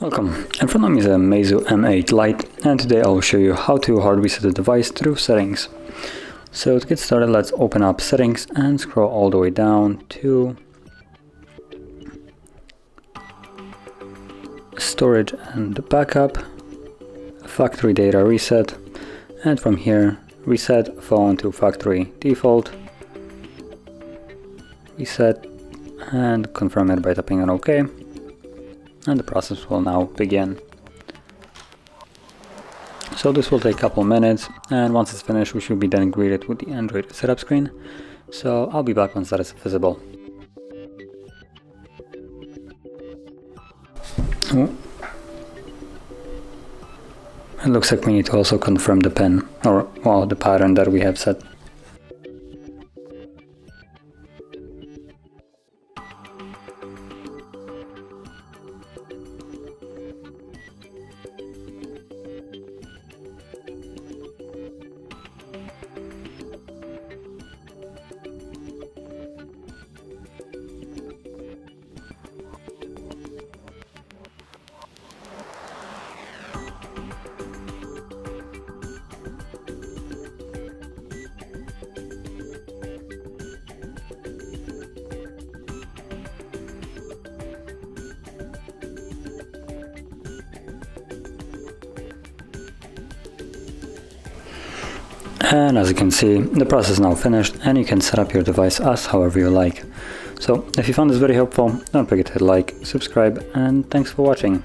Welcome, in front of me is a Meizu M8 Lite and today I will show you how to hard reset the device through settings. So to get started let's open up settings and scroll all the way down to storage and backup, factory data reset and from here reset phone to factory default, reset and confirm it by tapping on OK and the process will now begin. So this will take a couple minutes and once it's finished we should be then greeted with the Android setup screen. So I'll be back once that is visible. It looks like we need to also confirm the pin or well the pattern that we have set. And as you can see, the process is now finished and you can set up your device as however you like. So if you found this very helpful, don't forget to hit like, subscribe and thanks for watching.